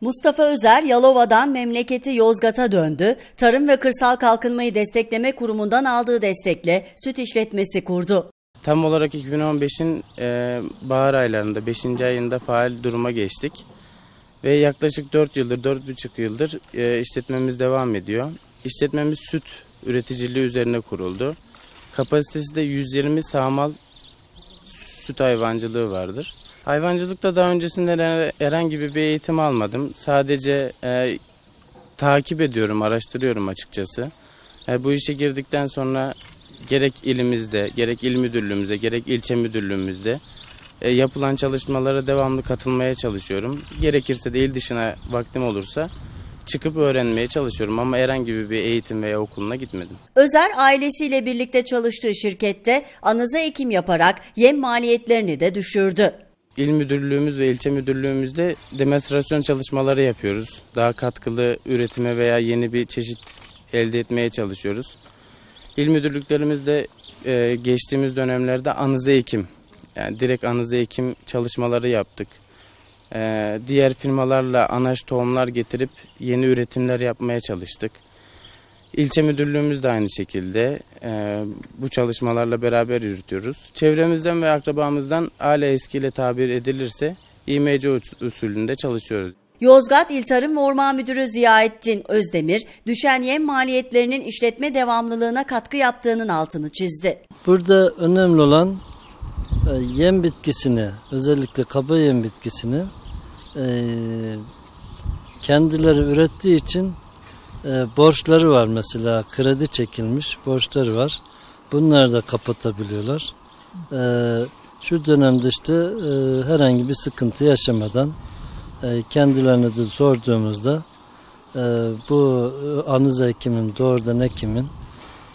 Mustafa Özer, Yalova'dan memleketi Yozgat'a döndü. Tarım ve Kırsal Kalkınmayı Destekleme Kurumu'ndan aldığı destekle süt işletmesi kurdu. Tam olarak 2015'in e, bahar aylarında 5. ayında faal duruma geçtik. Ve yaklaşık 4 yıldır, 4,5 yıldır e, işletmemiz devam ediyor. İşletmemiz süt üreticiliği üzerine kuruldu. Kapasitesi de 120 sağmal süt hayvancılığı vardır. Hayvancılıkta daha öncesinde her- herhangi bir eğitim almadım. Sadece e, takip ediyorum, araştırıyorum açıkçası. E, bu işe girdikten sonra gerek ilimizde, gerek il müdürlüğümüzde, gerek ilçe müdürlüğümüzde e, yapılan çalışmalara devamlı katılmaya çalışıyorum. Gerekirse de il dışına vaktim olursa çıkıp öğrenmeye çalışıyorum ama herhangi bir eğitim veya okuluna gitmedim. Özer ailesiyle birlikte çalıştığı şirkette anıza ekim yaparak yem maliyetlerini de düşürdü. İl müdürlüğümüz ve ilçe müdürlüğümüzde demonstrasyon çalışmaları yapıyoruz. Daha katkılı üretime veya yeni bir çeşit elde etmeye çalışıyoruz. İl müdürlüklerimizde e, geçtiğimiz dönemlerde anıza ekim, yani direkt anıza ekim çalışmaları yaptık. E, diğer firmalarla anaç tohumlar getirip yeni üretimler yapmaya çalıştık. İlçe müdürlüğümüz de aynı şekilde e, bu çalışmalarla beraber yürütüyoruz. Çevremizden ve akrabamızdan hala eskiyle tabir edilirse İMC us- usulünde çalışıyoruz. Yozgat İl Tarım ve Orman Müdürü Ziyaettin Özdemir, düşen yem maliyetlerinin işletme devamlılığına katkı yaptığının altını çizdi. Burada önemli olan e, yem bitkisini, özellikle kaba yem bitkisini e, kendileri ürettiği için e, borçları var mesela kredi çekilmiş borçları var. Bunları da kapatabiliyorlar. E, şu dönemde işte e, herhangi bir sıkıntı yaşamadan e, kendilerine de sorduğumuzda bu anız ekimin, doğrudan ekimin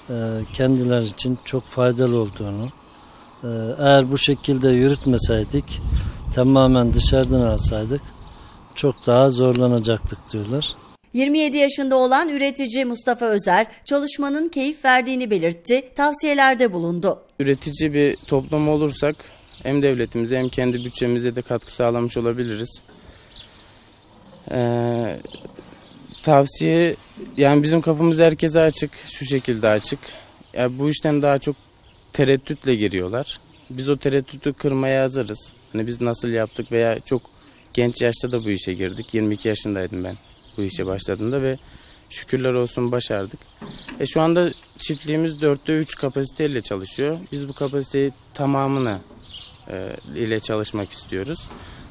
e, kendiler için çok faydalı olduğunu, eğer bu şekilde yürütmeseydik, tamamen dışarıdan alsaydık çok daha zorlanacaktık diyorlar. 27 yaşında olan üretici Mustafa Özer, çalışmanın keyif verdiğini belirtti, tavsiyelerde bulundu. Üretici bir toplum olursak hem devletimize hem kendi bütçemize de katkı sağlamış olabiliriz. Ee, tavsiye yani bizim kapımız herkese açık şu şekilde açık. Ya bu işten daha çok tereddütle giriyorlar. Biz o tereddütü kırmaya hazırız. Hani biz nasıl yaptık veya çok genç yaşta da bu işe girdik. 22 yaşındaydım ben bu işe başladığımda ve şükürler olsun başardık. E şu anda çiftliğimiz 4'te 3 kapasiteyle çalışıyor. Biz bu kapasiteyi tamamını e, ile çalışmak istiyoruz.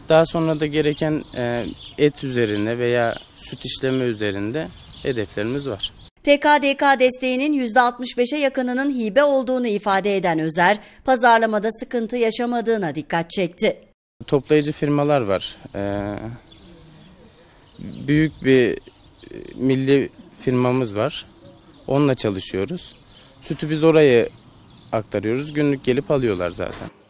Daha sonra da gereken e, et üzerine veya süt işleme üzerinde hedeflerimiz var. TKDK desteğinin %65'e yakınının hibe olduğunu ifade eden Özer, pazarlamada sıkıntı yaşamadığına dikkat çekti. Toplayıcı firmalar var. Ee, büyük bir e, milli firmamız var. Onunla çalışıyoruz. Sütü biz oraya aktarıyoruz. Günlük gelip alıyorlar zaten.